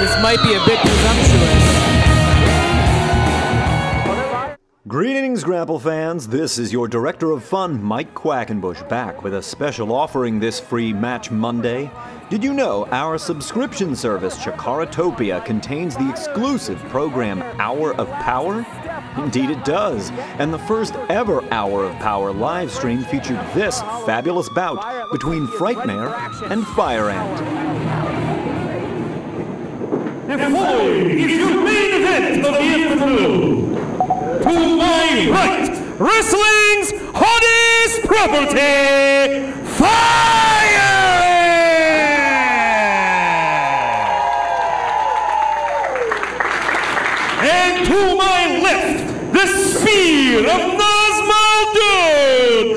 This might be a bit presumptuous. Greetings, Grapple fans. This is your Director of Fun, Mike Quackenbush, back with a special offering this free Match Monday. Did you know our subscription service, Chikaratopia, contains the exclusive program Hour of Power? Indeed, it does. And the first ever Hour of Power live stream featured this fabulous bout between Frightmare and Fire Ant. And following is your the afternoon. To my right, wrestling's hottest property, Fire! And to my left, the spear of Nazmal Dude,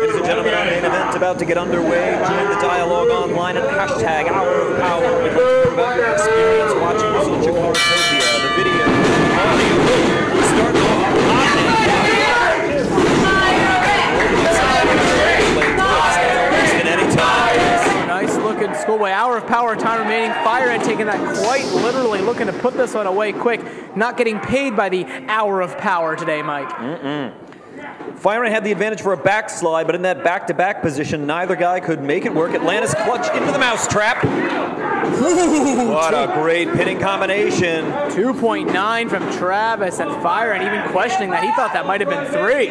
Ladies and gentlemen, main event about to get underway. Join the dialogue online at hashtag Hour of Power. We'd love to experience watching. The video, audio, start off schoolboy. Hour of power time remaining. Fire and taking that quite literally, looking to put this one away quick. Not getting paid by the hour of power today, Mike. Fire Ant had the advantage for a backslide, but in that back-to-back position, neither guy could make it work. Atlantis clutch into the mousetrap. What a great pinning combination. 2.9 from Travis and Fire, and even questioning that. He thought that might have been three.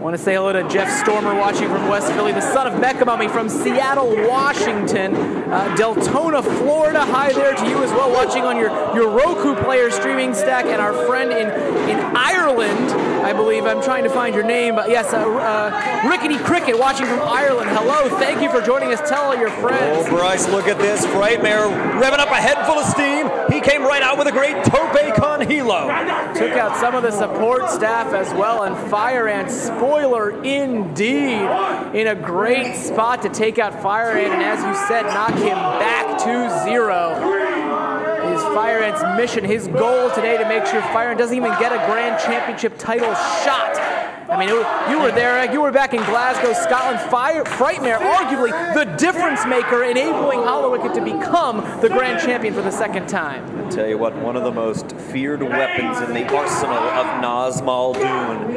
Want to say hello to Jeff Stormer watching from West Philly, the son of Mechamummy from Seattle, Washington, uh, Deltona, Florida. Hi there to you as well, watching on your, your Roku player streaming stack, and our friend in, in Ireland, I believe. I'm trying to find your name, but yes, uh, uh, Rickety Cricket watching from Ireland. Hello, thank you for joining us. Tell all your friends. Oh, Bryce, look at this. Frightmare revving up a head full of steam. He came right out with a great tope con hilo. Took out some of the support staff as well, and Fire Ant, spoiler indeed, in a great spot to take out Fire Ant, and as you said, knock him back to zero. Fire Ant's mission, his goal today to make sure Fire Ant doesn't even get a Grand Championship title shot. I mean, it- you were there, you were back in Glasgow, Scotland. Fire, Frightmare, arguably the difference maker, enabling Hallowicked to become the Grand Champion for the second time. I tell you what, one of the most feared weapons in the arsenal of Nazmaldun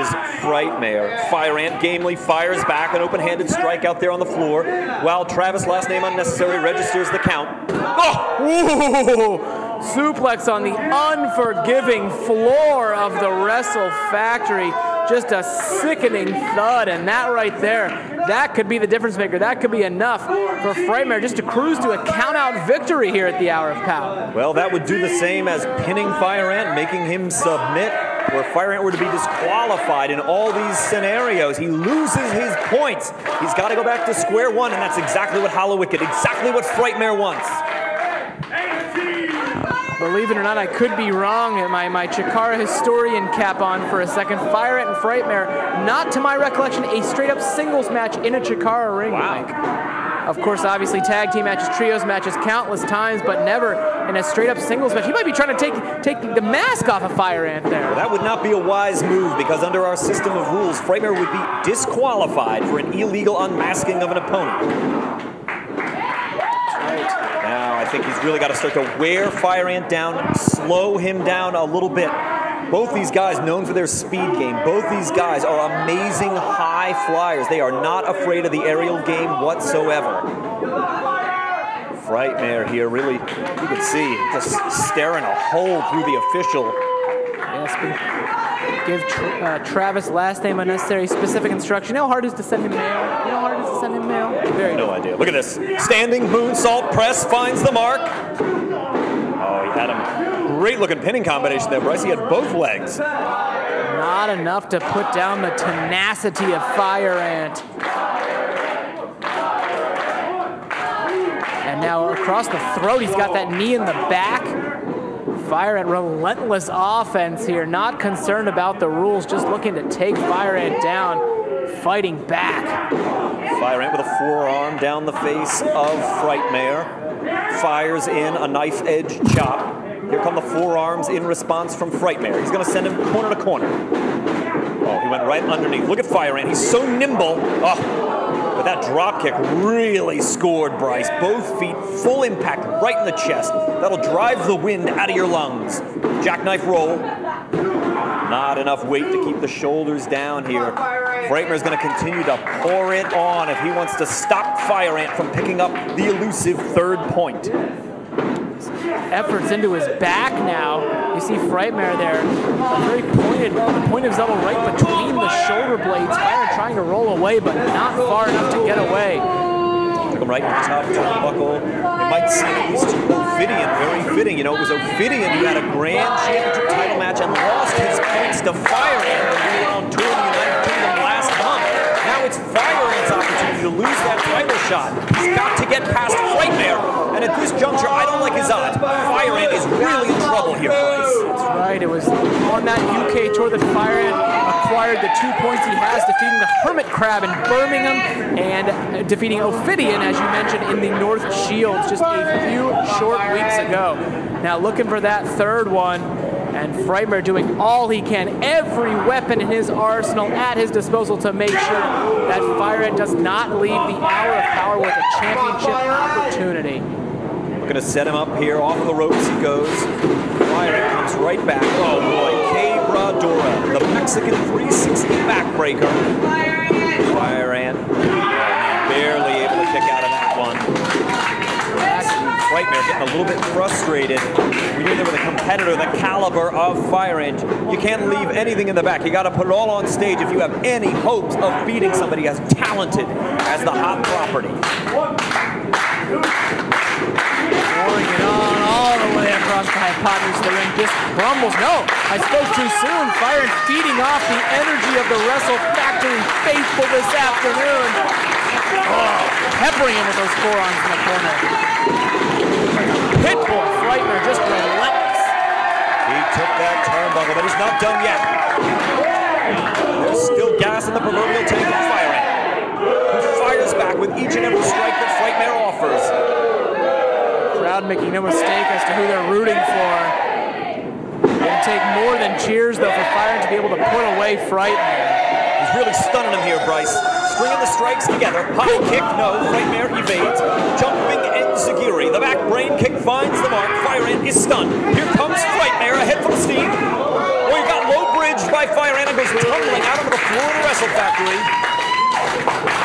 is Frightmare. Fire Ant gamely fires back an open-handed strike out there on the floor, while Travis, last name unnecessary, registers the count. Oh! Ooh! Suplex on the unforgiving floor of the Wrestle Factory. Just a sickening thud, and that right there, that could be the difference maker. That could be enough for Frightmare just to cruise to a count-out victory here at the Hour of Power. Well, that would do the same as pinning Fire Ant, making him submit. Where Fire Ant were to be disqualified in all these scenarios, he loses his points. He's got to go back to square one, and that's exactly what Hallowicked, exactly what Frightmare wants. Believe it or not, I could be wrong. My, my Chikara historian cap on for a second. Fire Ant and Frightmare, not to my recollection, a straight-up singles match in a Chikara ring. Mike. Of course, obviously, tag team matches, trios matches, countless times, but never in a straight-up singles match. He might be trying to take take the mask off of Fire Ant there. That would not be a wise move because under our system of rules, Frightmare would be disqualified for an illegal unmasking of an opponent. Think he's really got to start to wear Fire Ant down, slow him down a little bit. Both these guys known for their speed game. Both these guys are amazing high flyers. They are not afraid of the aerial game whatsoever. Frightmare here, really, you can see, just staring a hole through the official. Yes, give Tra- uh, Travis last name unnecessary specific instruction. How hard is to send him mail? Very No idea. Look at this. Standing moonsault press finds the mark. Oh, he had him. Great looking pinning combination there, Bryce. He had both legs. Not enough to put down the tenacity of Fire Ant. And now across the throat, he's got that knee in the back. Fire Ant relentless offense here, not concerned about the rules, just looking to take Fire Ant down, fighting back. Fire with a forearm down the face of Frightmare. Fires in a knife edge chop. Here come the forearms in response from Frightmare. He's going to send him corner to corner. Oh, he went right underneath. Look at Fire Ant. He's so nimble. Oh, but that drop kick really scored Bryce. Both feet, full impact, right in the chest. That'll drive the wind out of your lungs. Jackknife roll. Not enough weight to keep the shoulders down here. Frightmare's going to continue to pour it on if he wants to stop Fire Ant from picking up the elusive third point. Efforts into his back now. You see Frightmare there, a very pointed, point of his elbow right between the shoulder blades. Fire trying to roll away, but not far enough to get away. Right in the top turnbuckle. It might seem at least to Ophidian very fitting. You know, it was Ophidian who had a grand championship title match and lost his points to Fire Ant on tour in the United Kingdom last month. Now it's Fire Ant's to lose that title shot. He's got to get past Frightmare. And at this juncture, I don't like his odds. Fire Ant is really in trouble here, Bryce. That's right. It was on that UK tour that Fire Ant acquired the two points he has, defeating the Hermit Crab in Birmingham and defeating Ophidian, as you mentioned, in the North Shields just a few short weeks ago. Now looking for that third one. And Frightmare doing all he can, every weapon in his arsenal at his disposal to make sure that Fire Ant does not leave the hour of power with a championship opportunity. We're going to set him up here. Off the ropes he goes. Fire Ant comes right back. Oh boy, Quebradora, the Mexican 360 backbreaker. Frightmare getting a little bit frustrated. When you're there with a competitor the caliber of Fire Ant, you can't leave anything in the back. You got to put it all on stage if you have any hopes of beating somebody as talented as the hot property. Pouring it on all the way across the hypotenuse of the ring. Just crumbles. No, I spoke too soon. Fire Ant feeding off the energy of the Wrestle Factory faithful this afternoon. Oh, peppering him with those forearms in the corner. Pitbull Frightmare just relentless. He took that turnbuckle, but he's not done yet. There's still gas in the proverbial tank of Fire Ant. Who fires back with each and every strike that Frightmare offers. Crowd making no mistake as to who they're rooting for. It'll take more than cheers, though, for Fire to be able to put away Frightmare. He's really stunning him here, Bryce. Stringing the strikes together. High kick, no. Frightmare evades. Jumping Enziguri. The back brain kick finds the mark. Fire Ant is stunned. Here comes Frightmare ahead full steam. Oh, he got low bridge by Fire Ant and goes tumbling out onto the floor of the Wrestle Factory.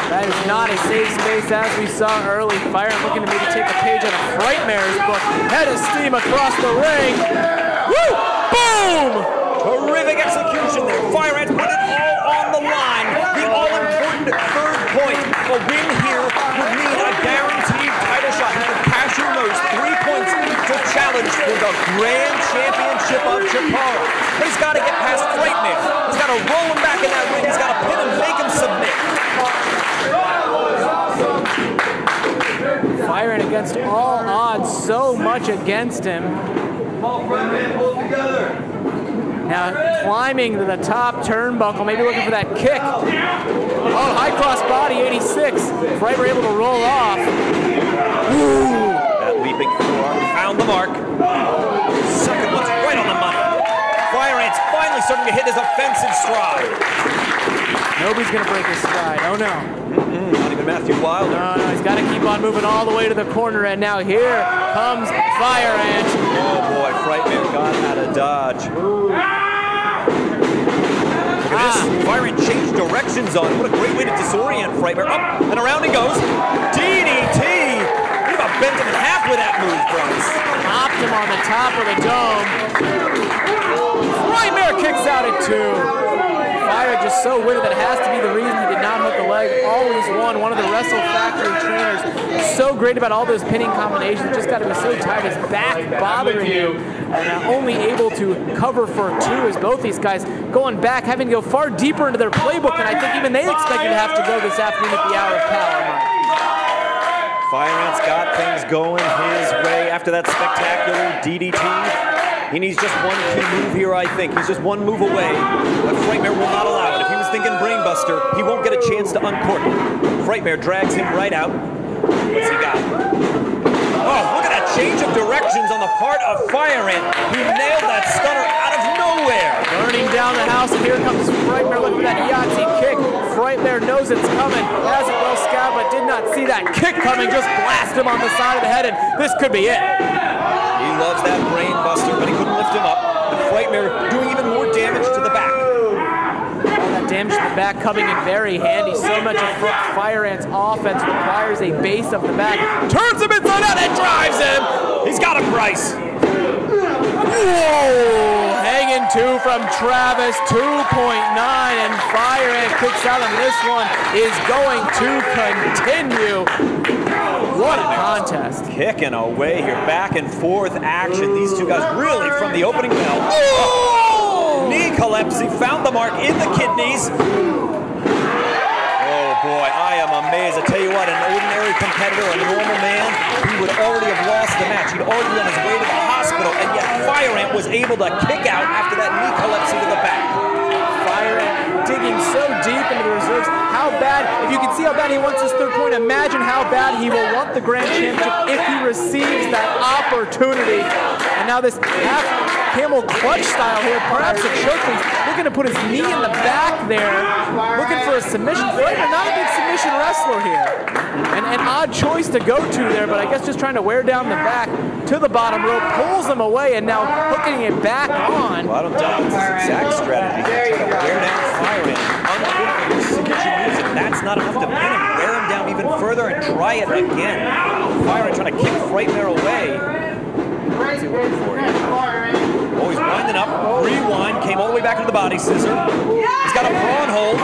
That is not a safe space as we saw early. Fire Ant looking to maybe take a page out of Frightmare's book. Head of steam across the ring. Woo! Boom! Terrific execution there. Fire Ant put it all on the line. The all-important third point. A win here would mean a guaranteed title shot. He can cash in those three points to challenge for the Grand Championship of Chikara. But he's got to get past Frightmare. He's got to roll him back in that ring. He's got to pin him, make him submit. Fire Ant against all odds, so much against him. Now climbing to the top turnbuckle, maybe looking for that kick. Oh, body, 86. Frightmare able to roll off. Ooh. That leaping forearm found the mark. Second one's right on the money. Fire Ant's finally starting to hit his offensive stride. Nobody's gonna break his stride. Oh no. Not even Matthew Wilder. No, no, he's got to keep on moving all the way to the corner, and now here comes Fire Ant. Oh boy, Frightmare got out of dodge. Look at this. Fire Ant changed directions on him. What a great way to disorient Frightmare. Up and around he goes. DDT. He about bent him in half with that move, Bryce. Popped him on the top of the dome. Frightmare kicks out at two. Fire just so that it has to be the reason he did not hook the leg. Always won. One of the Wrestle Factory trainers. So great about all those pinning combinations. Just got to be so tired. His back bothering you. And uh, only able to cover for two as both these guys going back, having to go far deeper into their playbook than I think even they expected to have to go this afternoon at the hour of power. Mike. Fire Ant's got things going his way after that spectacular DDT. He needs just one key move here, I think. He's just one move away, but Frightmare will not allow it. If he was thinking Brainbuster, he won't get a chance to uncork it. Frightmare drags him right out. What's he got? Oh, look at that change of directions on the part of Fire Ant, who nailed that stunner out of nowhere. Burning down the house, and here comes Frightmare looking for that Yahtzee kick. Frightmare knows it's coming, has it well scouted, but did not see that kick coming. Just blast him on the side of the head, and this could be it. He loves that brain buster, but he couldn't lift him up. Frightmare doing even more damage to the back. That damage to the back coming in very handy. So much of Fire Ant's offense requires a base of the back. Turns him inside out and drives him. He's got him, Bryce. Whoa! Hanging two from Travis, 2.9, and Fire Ant kicks out, and this one is going to continue. What a contest. Kicking away here, back and forth action. These two guys really from the opening bell. Oh! Kneecolepsy, he found the mark in the kidneys. Oh boy, I am amazed. I tell you what, an ordinary competitor, a normal man, he would already have lost the match. He'd already be on his way to the hospital, and yet Fire Ant was able to kick out after that Kneecolepsy to the back. Fire Ant digging so deep into the reserves. How bad, if you can see how bad he wants this third point, imagine how bad he will want the Grand Championship if he receives that opportunity. And now this half camel clutch style here, perhaps a choke. He's looking to put his knee in the back there, looking for a submission. Flavor, not a big submission wrestler here. And an odd choice to go to there, but I guess just trying to wear down the back to the bottom rope, pulls him away, and now hooking it back on. Well, I don't doubt it's his exact strategy. He's trying to wear down that's not enough to pin him. Wear him down even further and try it again. Fire Ant trying to kick Frightmare away. What's he for here? Oh, he's winding up. Rewind. Came all the way back into the body scissor. He's got a prawn hold.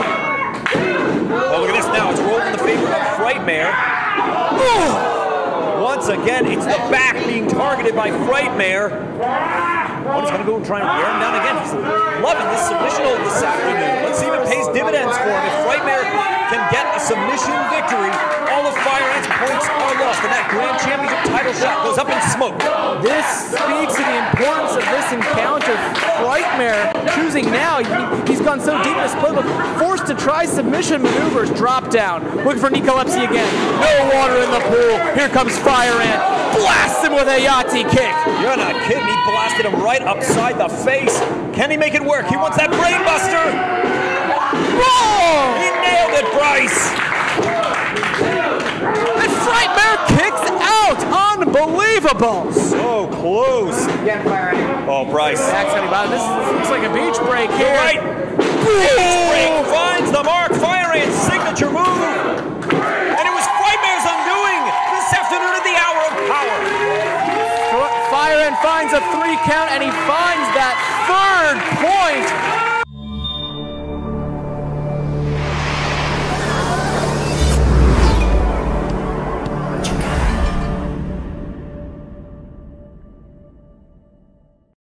Oh, look at this now. It's rolled in the favor of Frightmare. Once again, it's the back being targeted by Frightmare. Oh, he's going to go and try and wear him down again. He's loving this submission hold this afternoon. Let's see if it pays dividends for him. If Frightmare can get a submission victory, all of Fire Ant's points are lost, and that Grand Championship title shot goes up in smoke. This speaks to the importance of this encounter. Frightmare choosing now. He- He's gone so deep in his playbook, forced to try submission maneuvers. Drop down. Looking for Kneecolepsy again. No water in the pool. Here comes Fire Ant. Blasts him with a Yahtzee kick. You're not kidding. He blasted him right upside the face. Can he make it work? He wants that brain buster. Whoa! He nailed it, Bryce. And Frightmare kicks out. Unbelievable. So close. Oh, Bryce. Back setting bottom. This looks like a beach break here. Right. Beach break